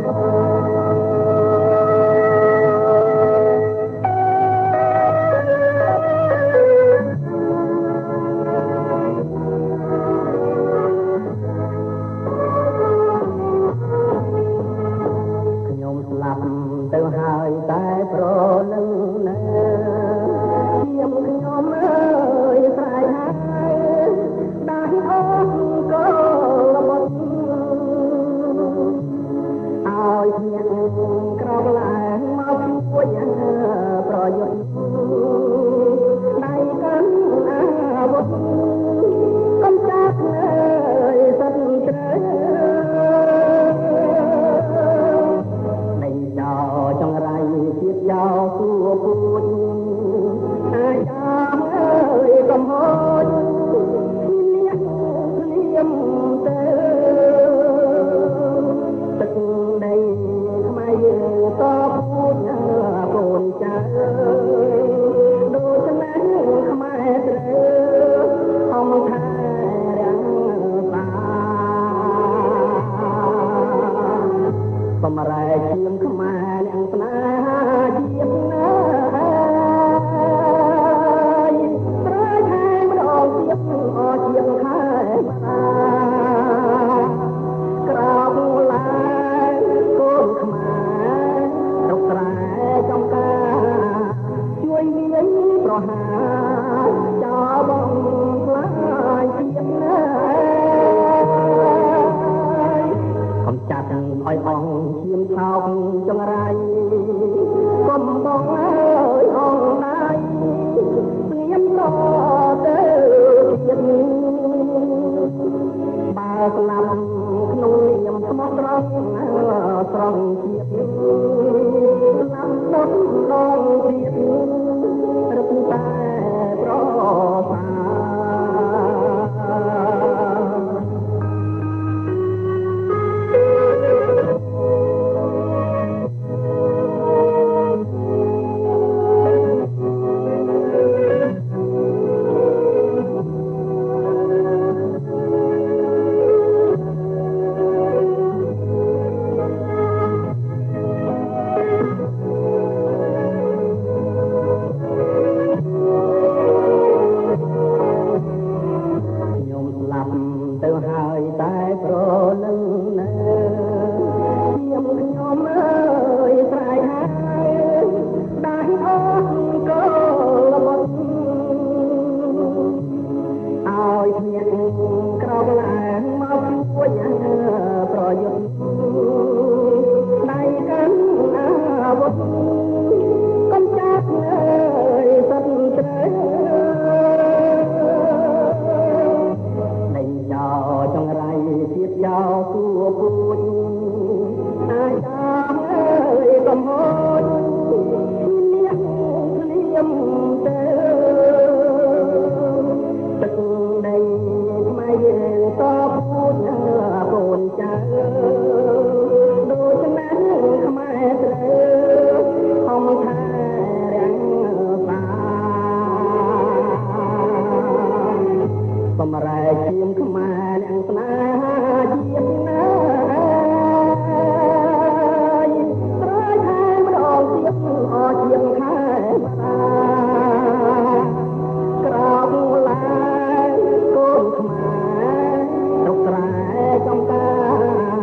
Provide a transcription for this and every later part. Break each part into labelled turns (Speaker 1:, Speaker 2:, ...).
Speaker 1: ខ្ញុំស្លាប់ទៅហើយតែប្រលឹ ដីខ្មែរយើងតពូជកូនចៅដូច្នេះខ្មែរត្រូវ ប្រហារចោលបងខ្លាចជាតិណាកំចាត់ឲ្យអងឈាមថោកចង្រៃកុំបងអើយអងណៃស្ងៀមរ អាវុធ ជាងខ្មែរទាំងស្នេហាជាតិណាយត្រៃខែម្ដងទៀតអជាងខែបាក្រោកឡើងកូនខ្មែររុកស្រែចំការ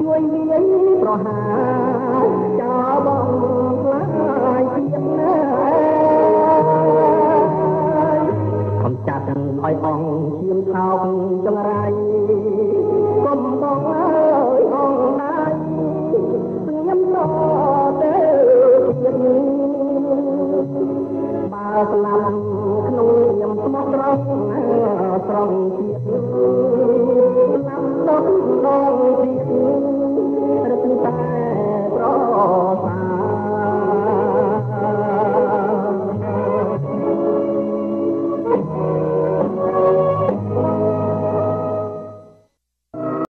Speaker 1: ជួយវាយប្រហា ឲ្យអងឈាមថោកចង្រៃកុំបងអើយអងណៃស្ងៀមតទៅទៀតបើស្លាប់ក្នុងនាមស្មោះត្រង់ត្រង់ជាតិស្លាប់ដុតម្ដងទៀត